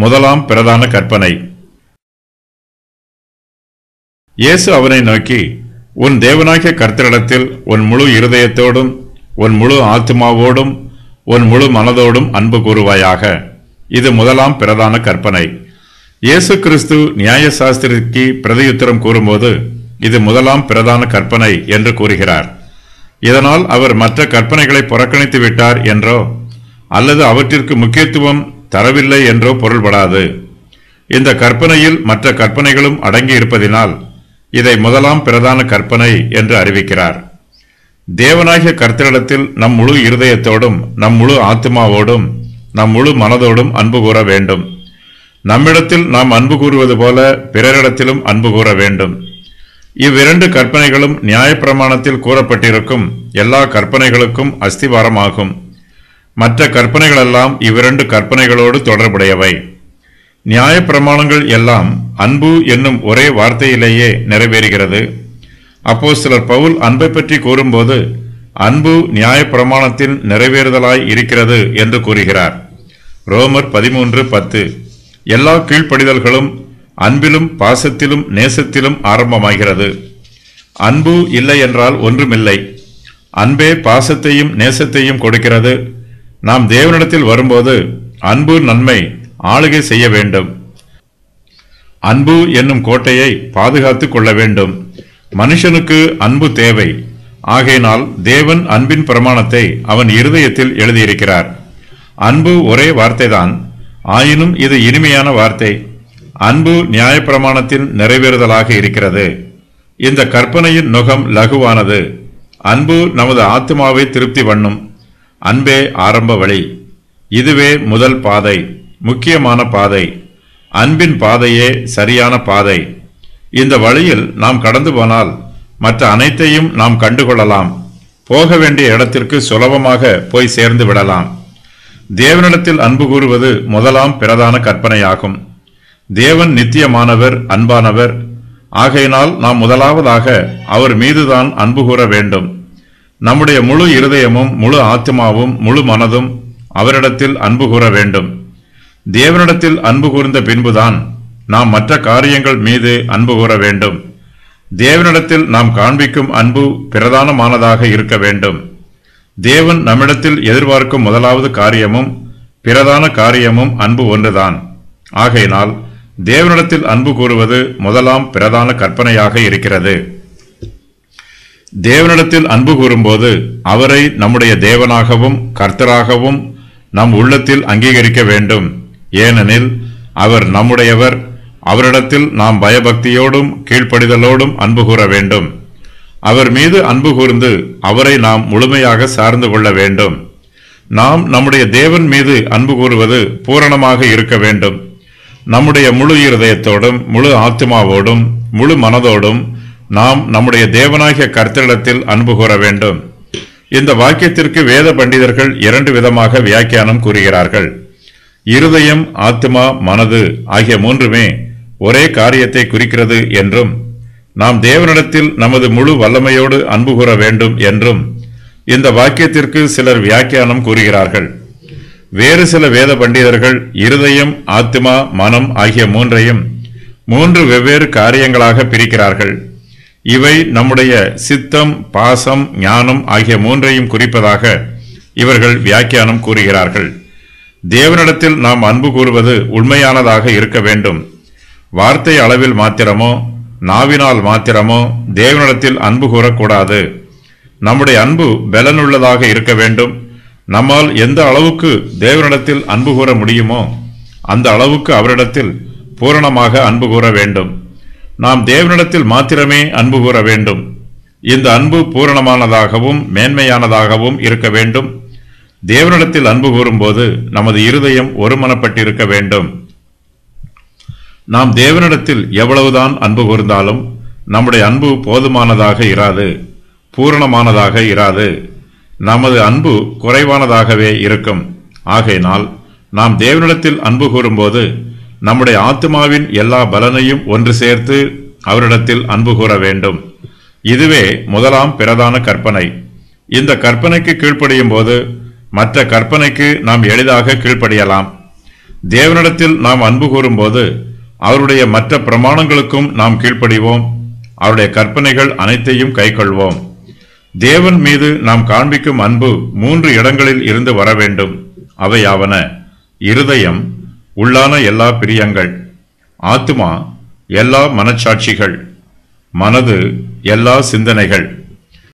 முதலாம் பிரதான கற்பனை. இயேசு அவனை நோக்கி உன் தேவனாகிய கர்த்தரிடத்தில் உன் முழு இருதயத்தோடும் உன் முழு ஆத்மாவோடும் உன் முழு மனதோடும் அன்பு கூறுவாயாக. இது முதலாம் பிரதான கற்பனை. இயேசு கிறிஸ்து நியாயசாஸ்திரிக்கு பிரதியுத்தரம் கூறும்போது இது முதலாம் பிரதான கற்பனை என்று கூறுகிறார். இதனால் அவர் மற்ற கற்பனைகளை புறக்கணித்து விட்டார் என்றோ அல்லது அவற்றிற்கு முக்கியத்துவம் தரவில்லை என்றோ பொருள்படாது. இந்த கற்பனையில் மற்ற கற்பனைகளும் அடங்கி இருப்பதினால் இதை முதலாம் பிரதான கற்பனை என்று அறிவிக்கிறார். தேவனாகிய கர்த்தரிடத்தில் நம் முழு இருதயத்தோடும் நம் முழு ஆத்மாவோடும் நம் முழு மனதோடும் அன்பு கூற வேண்டும். நம்மிடத்தில் நாம் அன்பு கூறுவது போல பிறரிடத்திலும் அன்பு கூற வேண்டும். இவ்விரண்டு கற்பனைகளும் நியாயப்பிரமாணத்தில் கூறப்பட்டிருக்கும் எல்லா கற்பனைகளுக்கும் அஸ்திவாரமாகும். மற்ற கற்பனைகளெல்லாம் இவ்விரண்டு கற்பனைகளோடு தொடர்புடையவை. நியாயப்பிரமாணங்கள் எல்லாம் அன்பு என்னும் ஒரே வார்த்தையிலேயே நிறைவேறுகிறது. அப்போ சிலர் பவுல் அன்பை பற்றி கூறும்போது அன்பு நியாயப்பிரமாணத்தின் நிறைவேறுதலாய் இருக்கிறது என்று கூறுகிறார். ரோமர் பதிமூன்று பத்து. எல்லா கீழ்ப்படிதல்களும் அன்பிலும் பாசத்திலும் நேசத்திலும் ஆரம்பமாகிறது. அன்பு இல்லை என்றால் ஒன்றுமில்லை. அன்பே பாசத்தையும் நேசத்தையும் கொடுக்கிறது. நாம் தேவனிடத்தில் வரும்போது அன்பு நன்மை ஆளுகை செய்ய வேண்டும். அன்பு என்னும் கோட்டையை பாதுகாத்துக் கொள்ள வேண்டும். மனுஷனுக்கு அன்பு தேவை. ஆகையினால் தேவன் அன்பின் பிரமாணத்தை அவன் இருதயத்தில் எழுதியிருக்கிறார். அன்பு ஒரே வார்த்தைதான். ஆயினும் இது இனிமையான வார்த்தை. அன்பு நியாயப்பிரமாணத்தின் நிறைவேறுதலாக இருக்கிறது. இந்த கற்பனையின் நுகம் லகுவானது. அன்பு நமது ஆத்மாவை திருப்தி பண்ணும். அன்பே ஆரம்ப வழி. இதுவே முதல் பாதை முக்கியமான பாதை. அன்பின் பாதையே சரியான பாதை. இந்த வழியில் நாம் கடந்து போனால் மற்ற அனைத்தையும் நாம் கண்டுகொள்ளலாம். போக வேண்டிய இடத்திற்கு சுலபமாக போய் சேர்ந்து விடலாம். தேவனிடத்தில் அன்பு கூறுவது முதலாம் பிரதான கற்பனையாகும். தேவன் நித்தியமானவர் அன்பானவர். ஆகையினால் நாம் முதலாவதாக அவர் மீதுதான் அன்பு கூற வேண்டும். நம்முடைய முழு இருதயமும் முழு ஆத்மாவும் முழு மனதும் அவரிடத்தில் அன்பு கூற வேண்டும். தேவனிடத்தில் அன்பு கூர்ந்த பின்புதான் நாம் மற்ற காரியங்கள் மீது அன்பு கூற வேண்டும். தேவனிடத்தில் நாம் காண்பிக்கும் அன்பு பிரதானமானதாக இருக்க வேண்டும். தேவன் நம்மிடத்தில் எதிர்பார்க்கும் முதலாவது காரியமும் பிரதான காரியமும் அன்பு ஒன்றுதான். ஆகையினால் தேவனிடத்தில் அன்பு கூறுவது முதலாம் பிரதான கற்பனையாக இருக்கிறது. தேவனிடத்தில் அன்பு கூறும்போது அவரை நம்முடைய தேவனாகவும் கர்த்தராகவும் நம் உள்ளத்தில் அங்கீகரிக்க வேண்டும். ஏனெனில் அவர் நம்முடையவர். அவரிடத்தில் நாம் பயபக்தியோடும் கீழ்ப்படிதலோடும் அன்பு கூற வேண்டும். அவர் மீது அன்பு கூர்ந்து அவரை நாம் முழுமையாக சார்ந்து கொள்ள வேண்டும். நாம் நம்முடைய தேவன் மீது அன்பு கூறுவது பூரணமாக இருக்க வேண்டும். நம்முடைய முழு இருதயத்தோடும் முழு ஆத்மாவோடும் முழு மனதோடும் நாம் நம்முடைய தேவனாகிய கர்த்தரிடத்தில் அன்பு கூற வேண்டும். இந்த வாக்கியத்திற்கு வேத பண்டிதர்கள் இரண்டு விதமாக வியாக்கியானம் கூறுகிறார்கள். இருதயம் ஆத்மா மனது ஆகிய மூன்றுமே ஒரே காரியத்தை குறிக்கிறது என்றும் நாம் தேவனிடத்தில் நமது முழு வல்லமையோடு அன்பு கூற வேண்டும் என்றும் இந்த வாக்கியத்திற்கு சிலர் வியாக்கியானம் கூறுகிறார்கள். வேறு சில வேத பண்டிதர்கள் இருதயம் ஆத்மா மனம் ஆகிய மூன்றையும் மூன்று வெவ்வேறு காரியங்களாக பிரிக்கிறார்கள். இவை நம்முடைய சித்தம் பாசம் ஞானம் ஆகிய மூன்றையும் குறிப்பதாக இவர்கள் வியாக்கியானம் கூறுகிறார்கள். தேவனிடத்தில் நாம் அன்பு கூறுவது உண்மையானதாக இருக்க வேண்டும். வார்த்தை அளவில் மாத்திரமோ நாவினால் மாத்திரமோ தேவனிடத்தில் அன்பு கூறக்கூடாது. நம்முடைய அன்பு பலனுள்ளதாக இருக்க வேண்டும். நம்மால் எந்த அளவுக்கு தேவனிடத்தில் அன்பு கூற முடியுமோ அந்த அளவுக்கு அவரிடத்தில் பூரணமாக அன்பு கூற வேண்டும். நாம் தேவனிடத்தில் மாத்திரமே அன்பு கூற வேண்டும். இந்த அன்பு பூரணமானதாகவும் மேன்மையானதாகவும் இருக்க வேண்டும். தேவனிடத்தில் அன்பு கூறும்போது நமது இருதயம் ஒருமனப்பட்டிருக்க வேண்டும். நாம் தேவனிடத்தில் எவ்வளவுதான் அன்பு கூர்ந்தாலும் நம்முடைய அன்பு போதுமானதாக இராது பூரணமானதாக இராது. நமது அன்பு குறைவானதாகவே இருக்கும். ஆகையினால் நாம் தேவனிடத்தில் அன்பு கூறும்போது நம்முடைய ஆத்மாவின் எல்லா பலனையும் ஒன்று சேர்த்து அவரிடத்தில் அன்பு கூற வேண்டும். இதுவே முதலாம் பிரதான கற்பனை. இந்த கற்பனைக்கு கீழ்ப்படியும் போது மற்ற கற்பனைக்கு நாம் எளிதாக கீழ்ப்படியலாம். தேவனிடத்தில் நாம் அன்பு கூறும்போது அவருடைய மற்ற பிரமாணங்களுக்கும் நாம் கீழ்ப்படிவோம். அவருடைய கற்பனைகள் அனைத்தையும் கைக்கொள்வோம் தேவன் மீது நாம் காண்பிக்கும் அன்பு மூன்று இடங்களில் இருந்து வர வேண்டும். அவையாவன இருதயம் உள்ளான எல்லா பிரியங்கள். ஆத்மா எல்லா மனச்சாட்சிகள். மனது எல்லா சிந்தனைகள்.